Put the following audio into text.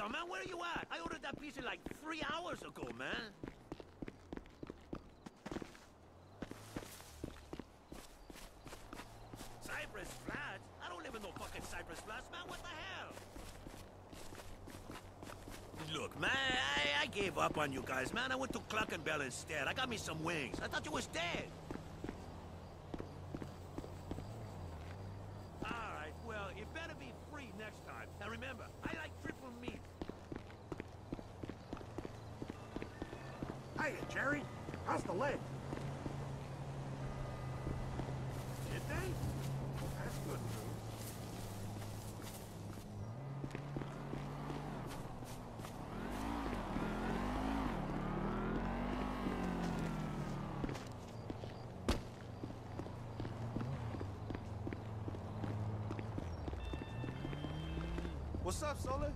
on, man. Where are you at? I ordered that pizza like three hours ago, man. Cypress Flats? I don't live in no fucking Cypress Flats, man. What the hell? Look, man, I, I gave up on you guys, man. I went to Clock and Cluckin' Bell instead. I got me some wings. I thought you was dead. All right, well, you better be free next time. Now remember, I like triple meat. Hiya, Jerry. How's the leg? Did they? That's good. What's up, Solar?